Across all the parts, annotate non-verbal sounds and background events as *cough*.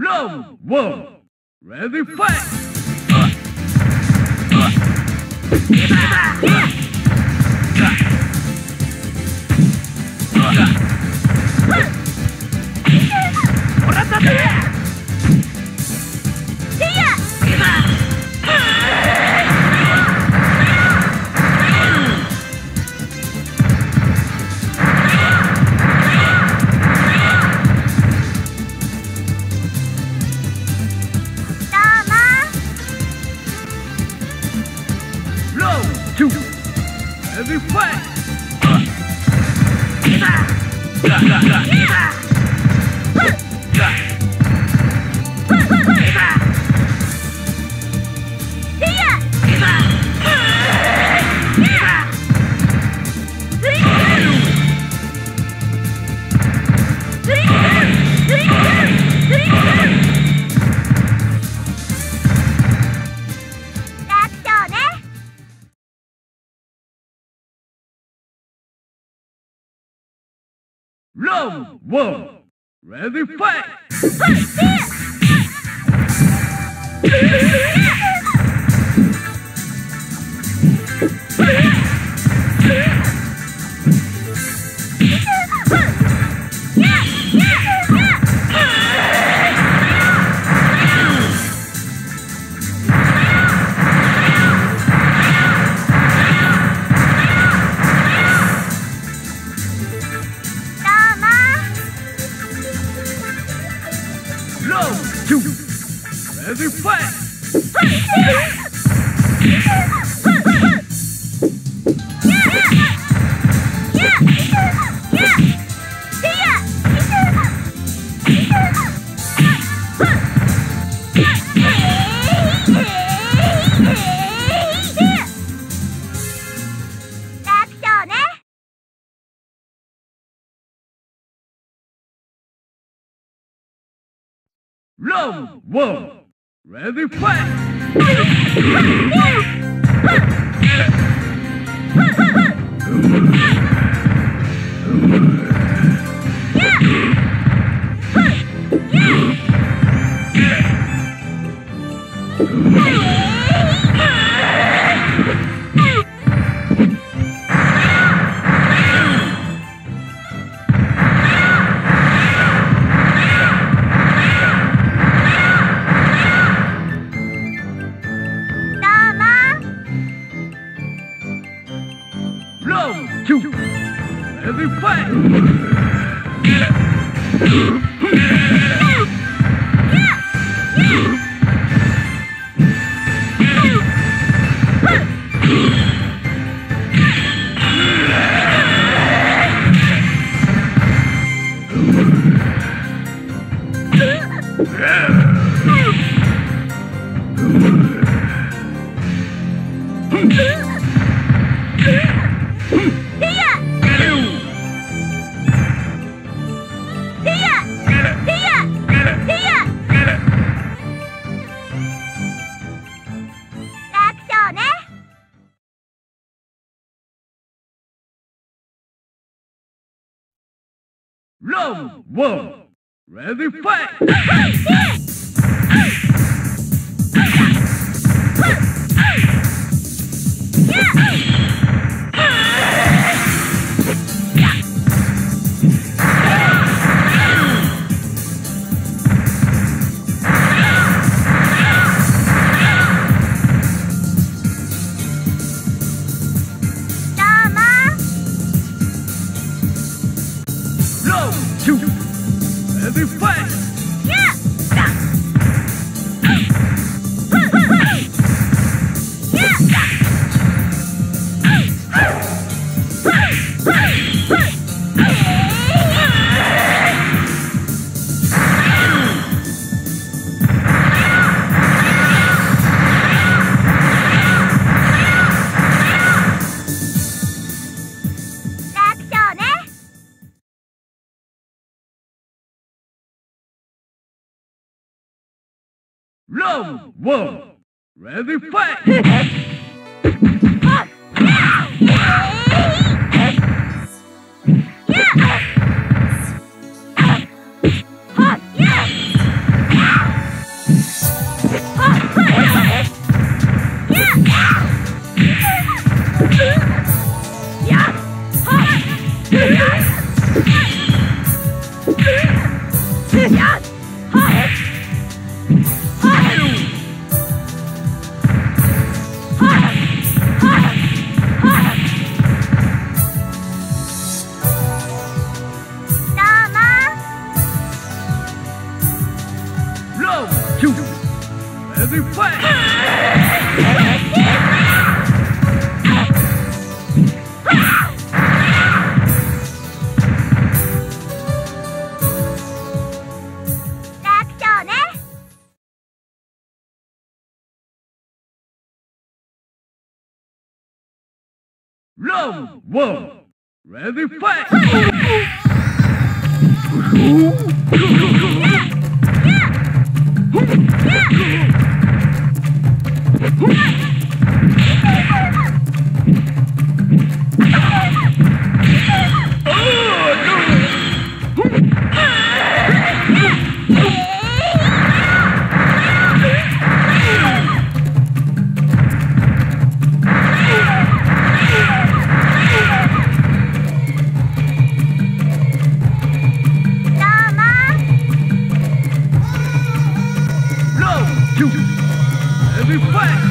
Round one! Ready, fight! Round Round one! Ready, fight! Round one! Ready, fight! Fight! Round one. Ready, fight! Yeah! two, three, four. Round one. Ready, fight! *laughs* Round one. Ready, fight! Round two. Ready, fight!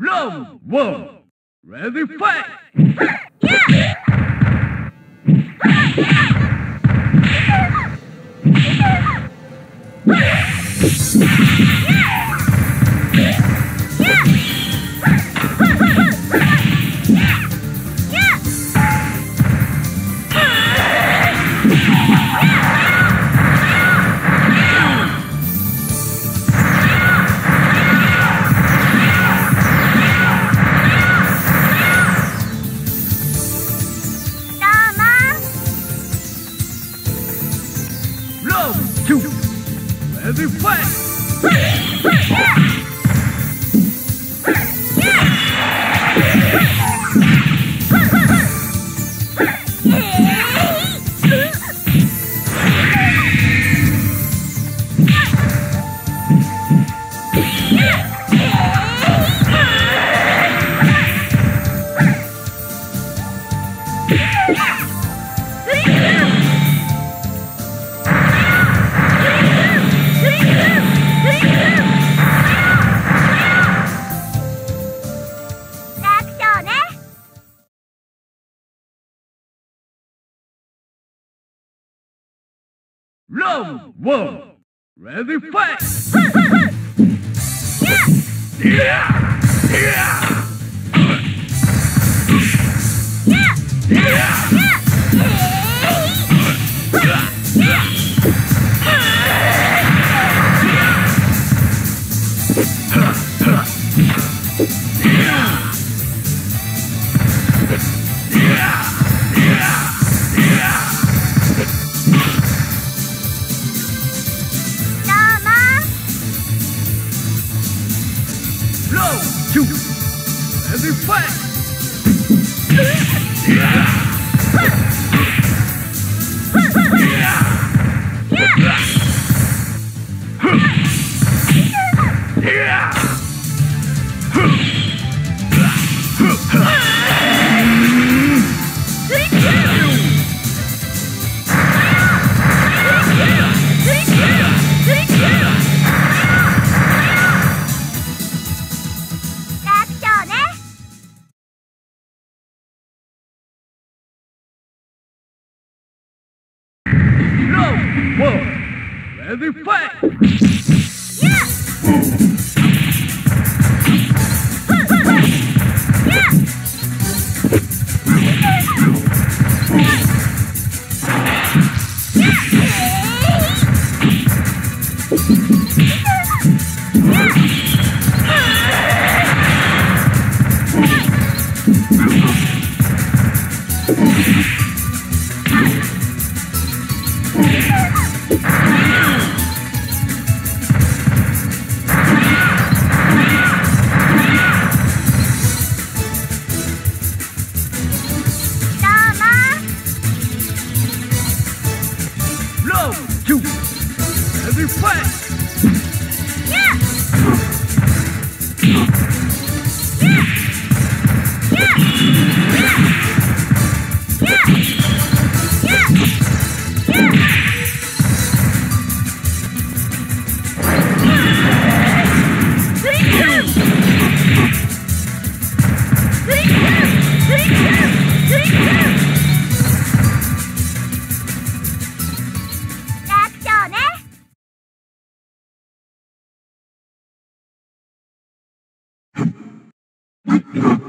Round one. Ready, fight! Round Round one. Ready, fight! Round Ready, fight! Round two. Ready, *coughs*